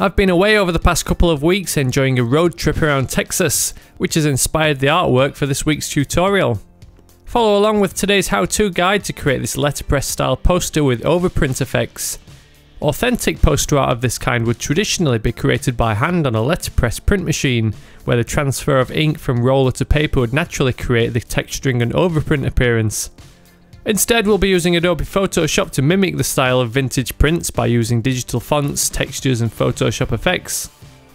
I've been away over the past couple of weeks enjoying a road trip around Texas, which has inspired the artwork for this week's tutorial. Follow along with today's how-to guide to create this letterpress style poster with overprint effects. Authentic poster art of this kind would traditionally be created by hand on a letterpress print machine, where the transfer of ink from roller to paper would naturally create the texturing and overprint appearance. Instead, we'll be using Adobe Photoshop to mimic the style of vintage prints by using digital fonts, textures and Photoshop effects.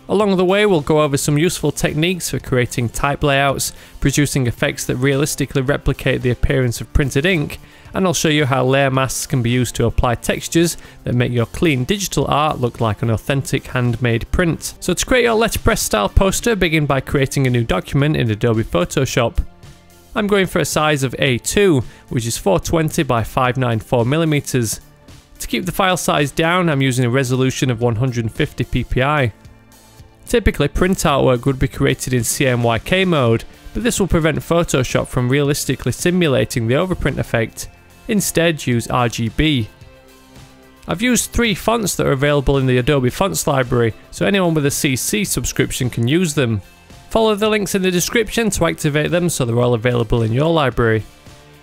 Along the way, we'll go over some useful techniques for creating type layouts, producing effects that realistically replicate the appearance of printed ink, and I'll show you how layer masks can be used to apply textures that make your clean digital art look like an authentic handmade print. So to create your letterpress style poster, begin by creating a new document in Adobe Photoshop. I'm going for a size of A2, which is 420 by 594mm. To keep the file size down, I'm using a resolution of 150 ppi. Typically, print artwork would be created in CMYK mode, but this will prevent Photoshop from realistically simulating the overprint effect. Instead, use RGB. I've used three fonts that are available in the Adobe Fonts library, so anyone with a CC subscription can use them. Follow the links in the description to activate them so they're all available in your library.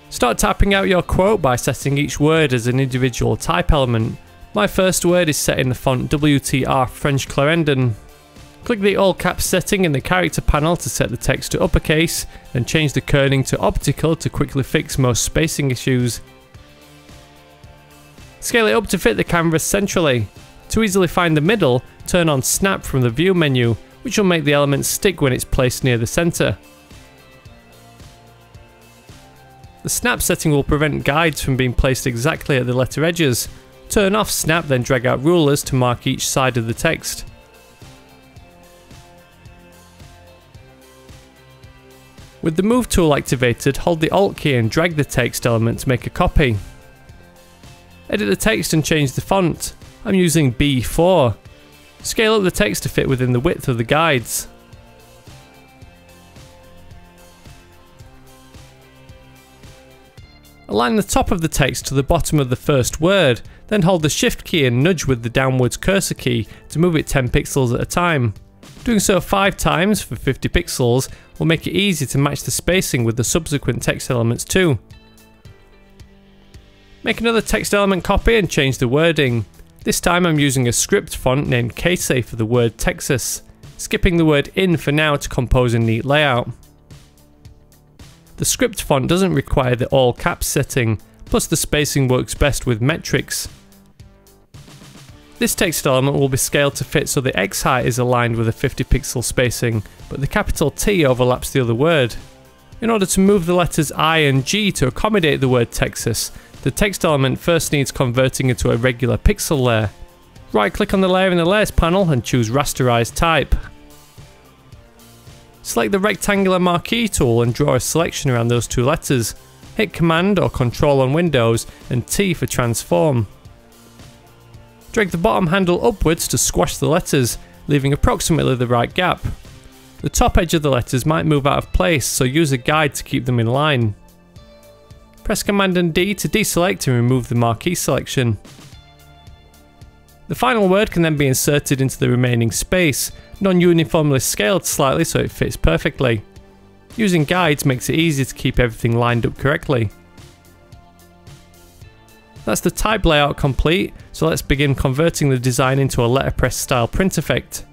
Start typing out your quote by setting each word as an individual type element. My first word is set in the font WTR French Clarendon. Click the all caps setting in the character panel to set the text to uppercase, and change the kerning to optical to quickly fix most spacing issues. Scale it up to fit the canvas centrally. To easily find the middle, turn on snap from the view menu which will make the element stick when it's placed near the centre. The snap setting will prevent guides from being placed exactly at the letter edges. Turn off snap then drag out rulers to mark each side of the text. With the move tool activated, hold the alt key and drag the text element to make a copy. Edit the text and change the font. I'm using B4. Scale up the text to fit within the width of the guides. Align the top of the text to the bottom of the first word, then hold the shift key and nudge with the downwards cursor key to move it 10 pixels at a time. Doing so 5 times for 50 pixels will make it easy to match the spacing with the subsequent text elements too. Make another text element copy and change the wording. This time I'm using a script font named Casey for the word Texas, skipping the word in for now to compose a neat layout. The script font doesn't require the all caps setting, plus the spacing works best with metrics. This text element will be scaled to fit so the X height is aligned with a 50 pixel spacing, but the capital T overlaps the other word. In order to move the letters I and G to accommodate the word Texas, the text element first needs converting into a regular pixel layer. Right click on the layer in the layers panel and choose rasterize type. Select the rectangular marquee tool and draw a selection around those two letters. Hit command or control on Windows and T for transform. Drag the bottom handle upwards to squash the letters, leaving approximately the right gap. The top edge of the letters might move out of place, so use a guide to keep them in line. Press Command and D to deselect and remove the marquee selection. The final word can then be inserted into the remaining space, non-uniformly scaled slightly so it fits perfectly. Using guides makes it easy to keep everything lined up correctly. That's the type layout complete, so let's begin converting the design into a letterpress style print effect.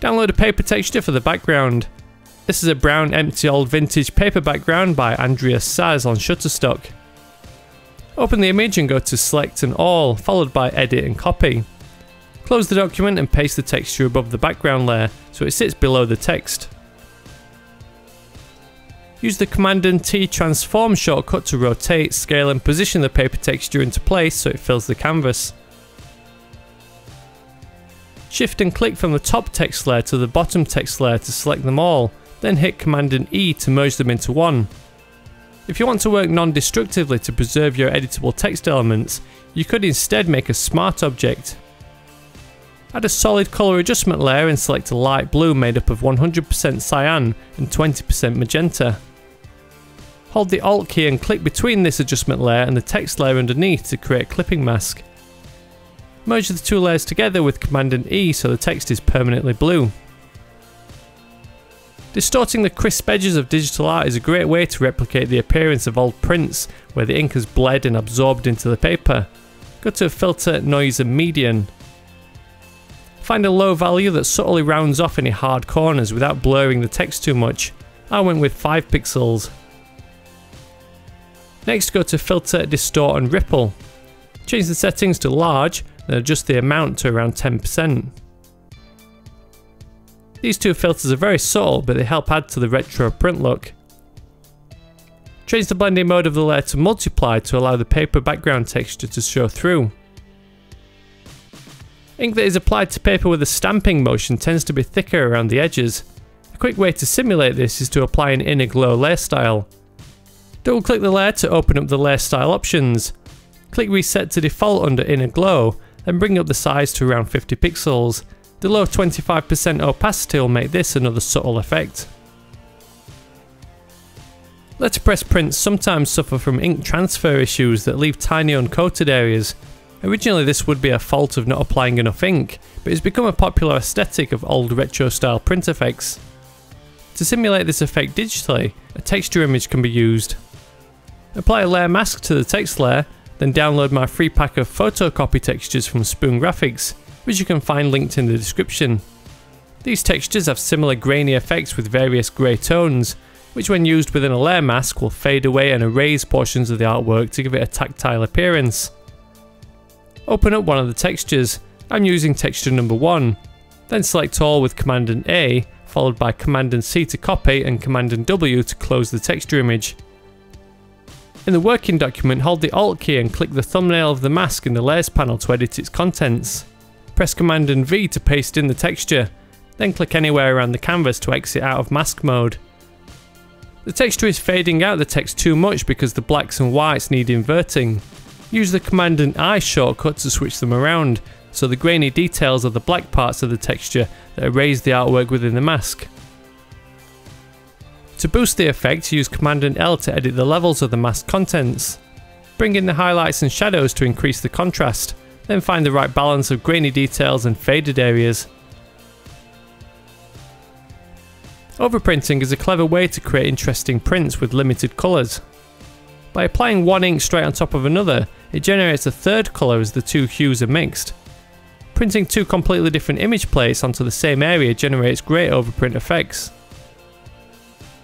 Download a paper texture for the background. This is a brown empty old vintage paper background by Andrius Saz on Shutterstock. Open the image and go to select and all, followed by edit and copy. Close the document and paste the texture above the background layer so it sits below the text. Use the Command and T transform shortcut to rotate, scale and position the paper texture into place so it fills the canvas. Shift and click from the top text layer to the bottom text layer to select them all, then hit Command and E to merge them into one. If you want to work non-destructively to preserve your editable text elements, you could instead make a smart object. Add a solid colour adjustment layer and select a light blue made up of 100% cyan and 20% magenta. Hold the Alt key and click between this adjustment layer and the text layer underneath to create a clipping mask. Merge the two layers together with Command and E so the text is permanently blue. Distorting the crisp edges of digital art is a great way to replicate the appearance of old prints where the ink has bled and absorbed into the paper. Go to Filter, Noise and Median. Find a low value that subtly rounds off any hard corners without blurring the text too much. I went with 5 pixels. Next go to Filter, Distort and Ripple. Change the settings to large and adjust the amount to around 10%. These two filters are very subtle, but they help add to the retro print look. Change the blending mode of the layer to multiply to allow the paper background texture to show through. Ink that is applied to paper with a stamping motion tends to be thicker around the edges. A quick way to simulate this is to apply an inner glow layer style. Double click the layer to open up the layer style options. Click reset to default under inner glow, then bring up the size to around 50 pixels. The low 25% opacity will make this another subtle effect. Letterpress prints sometimes suffer from ink transfer issues that leave tiny uncoated areas. Originally this would be a fault of not applying enough ink, but it's become a popular aesthetic of old retro style print effects. To simulate this effect digitally, a texture image can be used. Apply a layer mask to the text layer, then download my free pack of photocopy textures from Spoon Graphics which you can find linked in the description. These textures have similar grainy effects with various grey tones, which when used within a layer mask will fade away and erase portions of the artwork to give it a tactile appearance. Open up one of the textures, I'm using texture number 1, then select all with Command and A, followed by Command and C to copy and Command and W to close the texture image. In the working document, hold the Alt key and click the thumbnail of the mask in the Layers panel to edit its contents. Press Command and V to paste in the texture, then click anywhere around the canvas to exit out of mask mode. The texture is fading out the text too much because the blacks and whites need inverting. Use the Command and I shortcut to switch them around, so the grainy details are the black parts of the texture that erase the artwork within the mask. To boost the effect, use Command and L to edit the levels of the mask contents. Bring in the highlights and shadows to increase the contrast, then find the right balance of grainy details and faded areas. Overprinting is a clever way to create interesting prints with limited colours. By applying one ink straight on top of another, it generates a third colour as the two hues are mixed. Printing two completely different image plates onto the same area generates great overprint effects.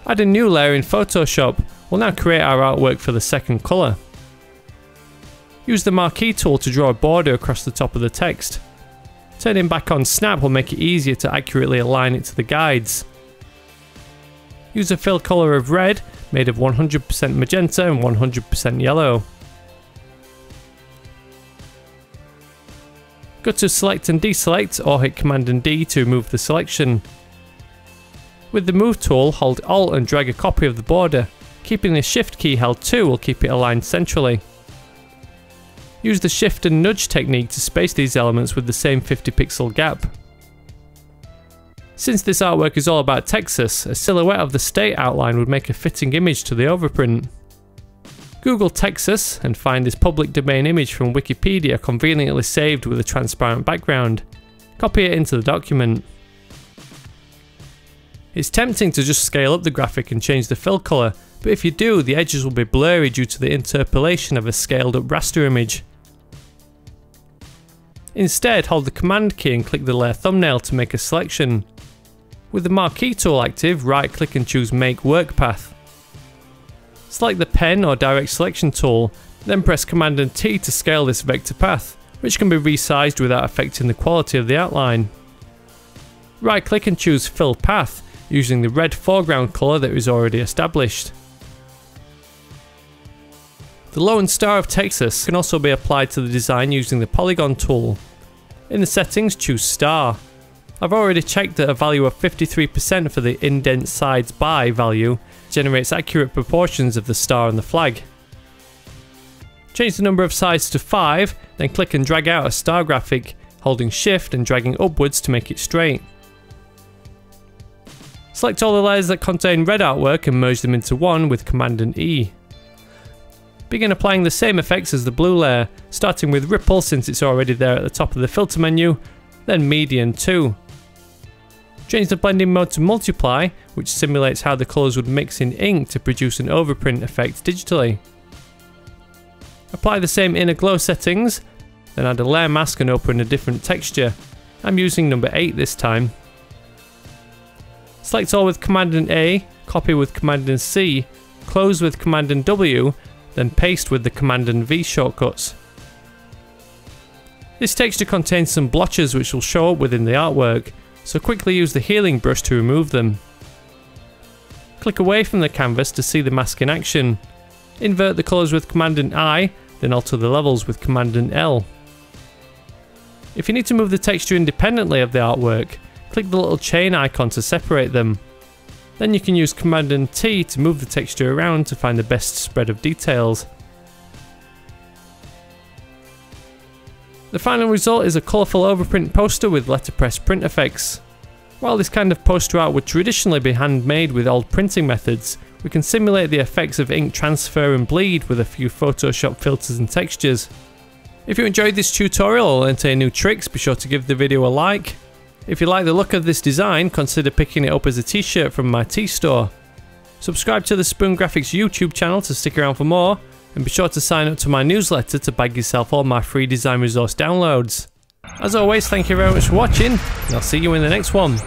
Add a new layer in Photoshop, we'll now create our artwork for the second colour. Use the marquee tool to draw a border across the top of the text. Turning back on snap will make it easier to accurately align it to the guides. Use a fill colour of red, made of 100% magenta and 100% yellow. Go to select and deselect or hit command and D to remove the selection. With the move tool, hold alt and drag a copy of the border. Keeping the shift key held too will keep it aligned centrally. Use the shift and nudge technique to space these elements with the same 50 pixel gap. Since this artwork is all about Texas, a silhouette of the state outline would make a fitting image to the overprint. Google Texas and find this public domain image from Wikipedia conveniently saved with a transparent background. Copy it into the document. It's tempting to just scale up the graphic and change the fill colour, but if you do, the edges will be blurry due to the interpolation of a scaled up raster image. Instead, hold the command key and click the layer thumbnail to make a selection. With the marquee tool active, right click and choose make work path. Select the pen or direct selection tool, then press command and T to scale this vector path, which can be resized without affecting the quality of the outline. Right click and choose fill path, using the red foreground colour that is already established. The Lone Star of Texas can also be applied to the design using the polygon tool. In the settings choose star. I've already checked that a value of 53% for the indent sides by value generates accurate proportions of the star and the flag. Change the number of sides to 5, then click and drag out a star graphic, holding shift and dragging upwards to make it straight. Select all the layers that contain red artwork and merge them into one with Command and E. Begin applying the same effects as the blue layer, starting with Ripple since it's already there at the top of the filter menu, then Median too. Change the blending mode to multiply, which simulates how the colours would mix in ink to produce an overprint effect digitally. Apply the same inner glow settings, then add a layer mask and open a different texture. I'm using number 8 this time. Select all with Command and A, copy with Command and C, close with Command and W, then paste with the Command and V shortcuts. This texture contains some blotches which will show up within the artwork, so quickly use the healing brush to remove them. Click away from the canvas to see the mask in action. Invert the colours with Command and I, then alter the levels with Command and L. If you need to move the texture independently of the artwork, click the little chain icon to separate them. Then you can use Command and T to move the texture around to find the best spread of details. The final result is a colourful overprint poster with letterpress print effects. While this kind of poster art would traditionally be handmade with old printing methods, we can simulate the effects of ink transfer and bleed with a few Photoshop filters and textures. If you enjoyed this tutorial or learned any new tricks, be sure to give the video a like. If you like the look of this design, consider picking it up as a t-shirt from my T-store. Subscribe to the Spoon Graphics YouTube channel to stick around for more, and be sure to sign up to my newsletter to bag yourself all my free design resource downloads. As always, thank you very much for watching, and I'll see you in the next one.